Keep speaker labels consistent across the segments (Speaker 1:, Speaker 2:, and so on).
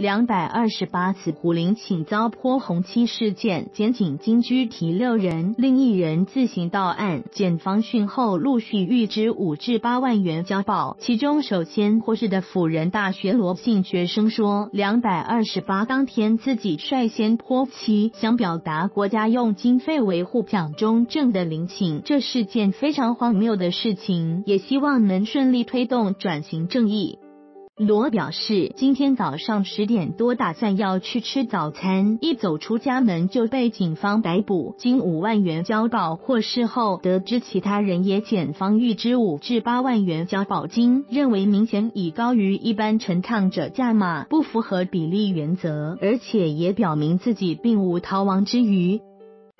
Speaker 1: 两百二十八次胡林请遭泼红漆事件，检警金拘提六人，另一人自行到案。检方讯后陆续预支五至八万元交保。其中首先获释的辅仁大学罗姓学生说，两百二十八当天自己率先泼漆，想表达国家用经费维护蒋中正的陵寝，这是件非常荒谬的事情，也希望能顺利推动转型正义。罗表示，今天早上十点多打算要去吃早餐，一走出家门就被警方逮捕。经五万元交保获释后，得知其他人也检方预支五至八万元交保金，认为明显已高于一般陈抗者价码，不符合比例原则，而且也表明自己并无逃亡之余。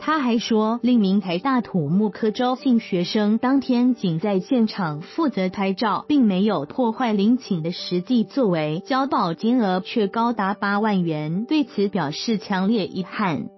Speaker 1: 他还说，另名台大土木科州姓学生当天仅在现场负责拍照，并没有破坏陵寝的实际作为，交保金额却高达八万元，对此表示强烈遗憾。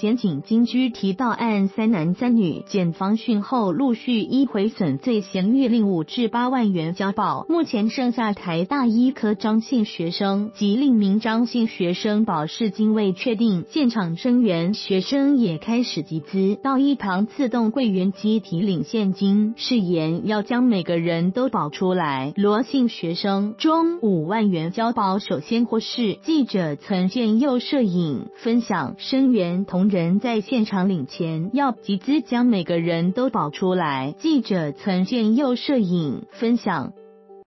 Speaker 1: 检警金居提到案三男三女，检方讯后陆续依毁损罪嫌预令五至八万元交保。目前剩下台大医科张姓学生及另名张姓学生保释金未确定。现场声援学生也开始集资到一旁自动柜员机提领现金，誓言要将每个人都保出来。罗姓学生中五万元交保首先获释。记者曾见右摄影分享声援同。人在现场领钱，要集资将每个人都保出来。记者曾见右摄影分享。